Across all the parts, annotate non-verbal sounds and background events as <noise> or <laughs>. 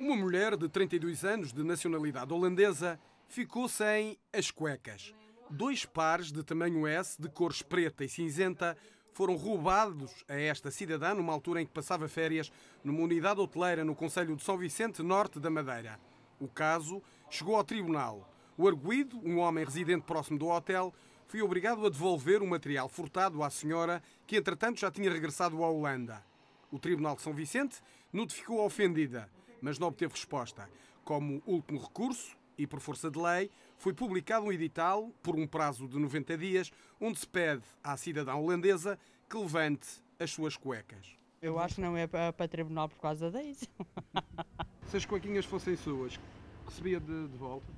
Uma mulher de 32 anos, de nacionalidade holandesa, ficou sem as cuecas. Dois pares de tamanho S, de cores preta e cinzenta, foram roubados a esta cidadã numa altura em que passava férias numa unidade hoteleira no Conselho de São Vicente, norte da Madeira. O caso chegou ao tribunal. O arguído, um homem residente próximo do hotel, foi obrigado a devolver o material furtado à senhora, que entretanto já tinha regressado à Holanda. O Tribunal de São Vicente notificou a ofendida mas não obteve resposta. Como último recurso, e por força de lei, foi publicado um edital, por um prazo de 90 dias, onde se pede à cidadã holandesa que levante as suas cuecas. Eu acho que não é para tribunal por causa disso. <laughs> Se as cuequinhas fossem suas, recebia de, de volta?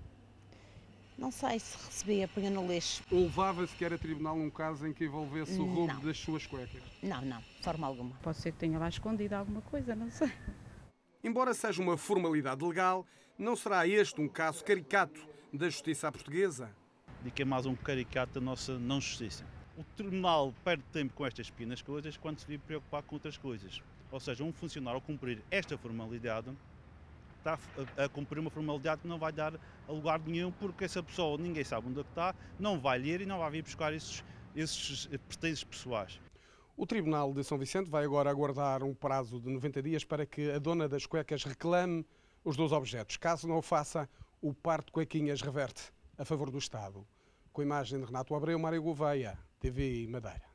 Não sei se recebia, punha no lixo. Ou levava-se que era tribunal num caso em que envolvesse o roubo não. das suas cuecas? Não, não, de forma alguma. Pode ser que tenha lá escondido alguma coisa, não sei. Embora seja uma formalidade legal, não será este um caso caricato da justiça portuguesa? De que é mais um caricato da nossa não-justiça. O tribunal perde tempo com estas pequenas coisas quando se devia preocupar com outras coisas. Ou seja, um funcionário ao cumprir esta formalidade está a cumprir uma formalidade que não vai dar a lugar nenhum, porque essa pessoa ninguém sabe onde é está, não vai ler e não vai vir buscar esses, esses pertences pessoais. O Tribunal de São Vicente vai agora aguardar um prazo de 90 dias para que a dona das cuecas reclame os dois objetos. Caso não o faça, o par de cuequinhas reverte a favor do Estado. Com a imagem de Renato Abreu, Mário Gouveia, TV Madeira.